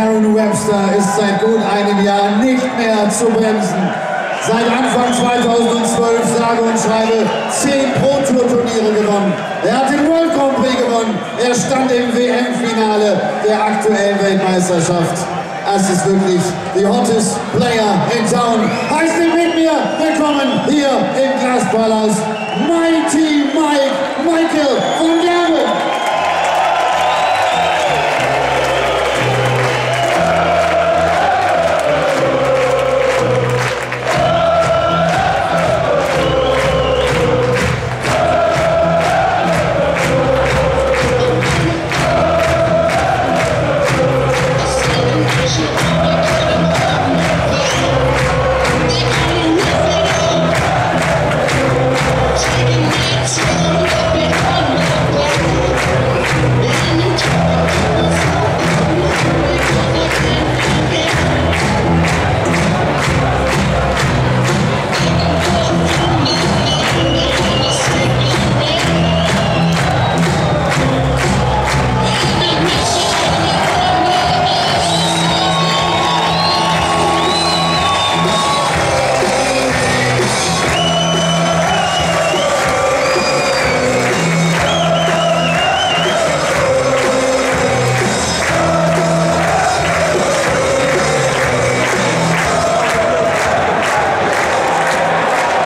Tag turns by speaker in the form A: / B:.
A: Darren Webster ist seit gut einem Jahr nicht mehr zu bremsen. Seit Anfang 2012 sage und schreibe 10 Pro-Tour-Turniere gewonnen. Er hat den World Grand Prix gewonnen. Er stand im WM-Finale der aktuellen Weltmeisterschaft. Es ist wirklich the hottest player in town. Heißt ihn mit mir willkommen hier im Glaspalast. Mighty Mike